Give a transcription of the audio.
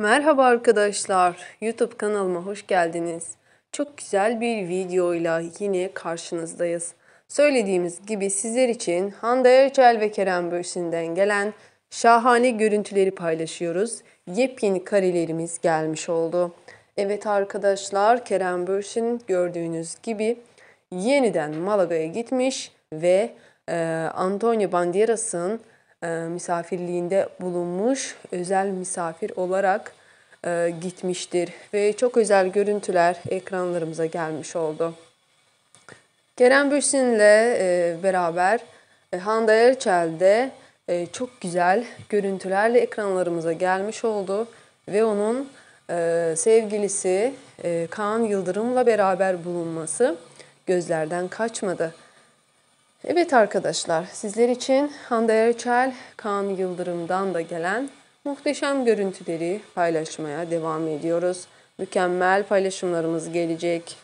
Merhaba arkadaşlar, YouTube kanalıma hoş geldiniz. Çok güzel bir videoyla yine karşınızdayız. Söylediğimiz gibi sizler için Hande Erçel ve Kerem Bürsin'den gelen şahane görüntüleri paylaşıyoruz. Yepyeni karelerimiz gelmiş oldu. Evet arkadaşlar, Kerem Bürsin gördüğünüz gibi yeniden Malaga'ya gitmiş ve e, Antonio Banderas'ın misafirliğinde bulunmuş özel misafir olarak e, gitmiştir ve çok özel görüntüler ekranlarımıza gelmiş oldu. Kerem Bürsin'le e, beraber e, Hande Erçel de e, çok güzel görüntülerle ekranlarımıza gelmiş oldu ve onun e, sevgilisi e, Kaan Yıldırım'la beraber bulunması gözlerden kaçmadı. Evet arkadaşlar sizler için Hande Erçel, Kaan Yıldırım'dan da gelen muhteşem görüntüleri paylaşmaya devam ediyoruz. Mükemmel paylaşımlarımız gelecek.